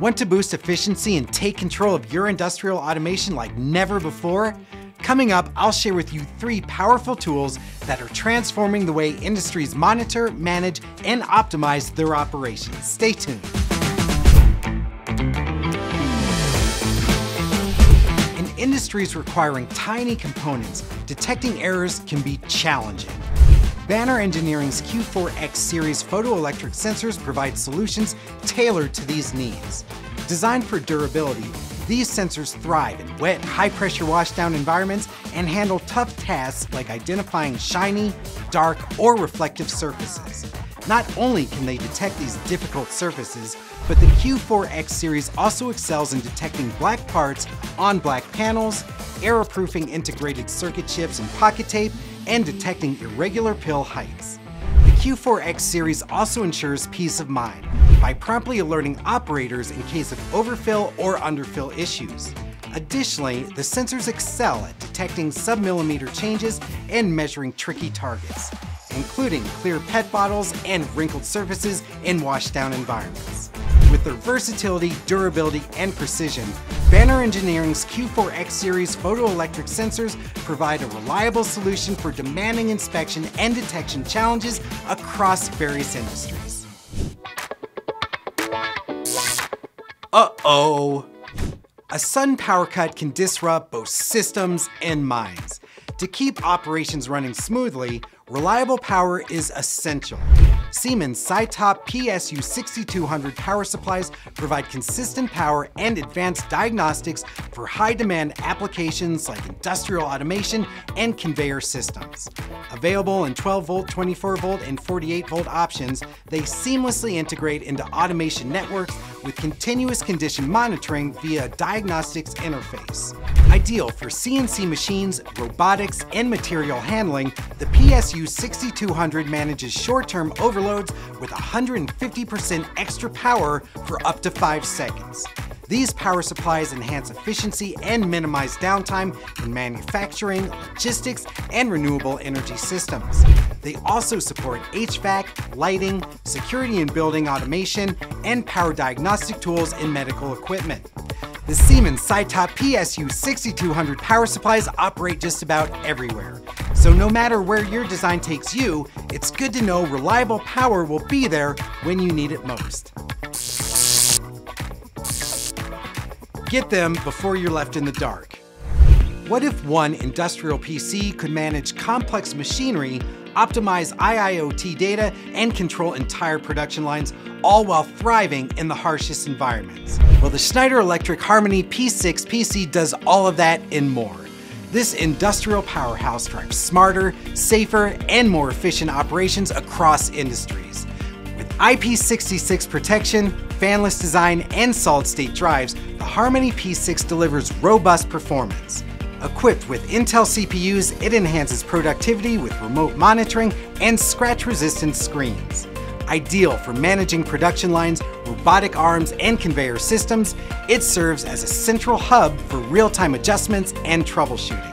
Want to boost efficiency and take control of your industrial automation like never before? Coming up, I'll share with you three powerful tools that are transforming the way industries monitor, manage, and optimize their operations. Stay tuned. In industries requiring tiny components, detecting errors can be challenging. Banner Engineering's Q4X series photoelectric sensors provide solutions tailored to these needs. Designed for durability, these sensors thrive in wet, high-pressure washdown environments and handle tough tasks like identifying shiny, dark, or reflective surfaces. Not only can they detect these difficult surfaces, but the Q4X series also excels in detecting black parts on black panels, error-proofing integrated circuit chips and pocket tape, and detecting irregular pill heights. The Q4X series also ensures peace of mind by promptly alerting operators in case of overfill or underfill issues. Additionally, the sensors excel at detecting sub-millimeter changes and measuring tricky targets, including clear PET bottles and wrinkled surfaces in washdown environments. With their versatility, durability, and precision, Banner Engineering's Q4X series photoelectric sensors provide a reliable solution for demanding inspection and detection challenges across various industries. Uh-oh! A sudden power cut can disrupt both systems and minds. To keep operations running smoothly, reliable power is essential. Siemens SiTop PSU 6200 power supplies provide consistent power and advanced diagnostics for high-demand applications like industrial automation and conveyor systems. Available in 12-volt, 24-volt, and 48-volt options, they seamlessly integrate into automation networks with continuous condition monitoring via a diagnostics interface. Ideal for CNC machines, robotics, and material handling, the PSU 6200 manages short-term overloads with 150% extra power for up to 5 seconds. These power supplies enhance efficiency and minimize downtime in manufacturing, logistics, and renewable energy systems. They also support HVAC, lighting, security and building automation, and power diagnostic tools in medical equipment. The Siemens SiTop PSU 6200 power supplies operate just about everywhere. So no matter where your design takes you, it's good to know reliable power will be there when you need it most. Get them before you're left in the dark. What if one industrial PC could manage complex machinery, optimize IIoT data, and control entire production lines, all while thriving in the harshest environments? Well, the Schneider Electric Harmony P6 PC does all of that and more. This industrial powerhouse drives smarter, safer, and more efficient operations across industries. With IP66 protection, fanless design, and solid-state drives, the Harmony P6 delivers robust performance. Equipped with Intel CPUs, it enhances productivity with remote monitoring and scratch-resistant screens. Ideal for managing production lines, robotic arms, and conveyor systems, it serves as a central hub for real-time adjustments and troubleshooting.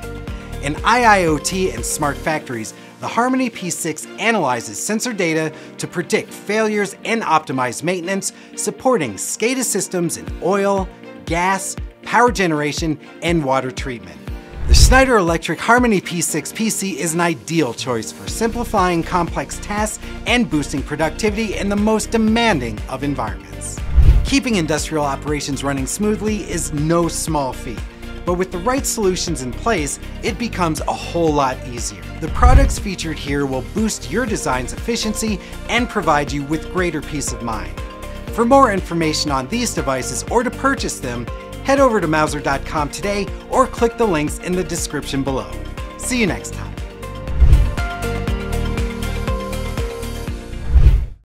In IIoT and smart factories, the Harmony P6 analyzes sensor data to predict failures and optimize maintenance, supporting SCADA systems in oil, gas, power generation, and water treatment. The Schneider Electric Harmony P6 PC is an ideal choice for simplifying complex tasks and boosting productivity in the most demanding of environments. Keeping industrial operations running smoothly is no small feat but with the right solutions in place, it becomes a whole lot easier. The products featured here will boost your design's efficiency and provide you with greater peace of mind. For more information on these devices or to purchase them, head over to Mouser.com today or click the links in the description below. See you next time.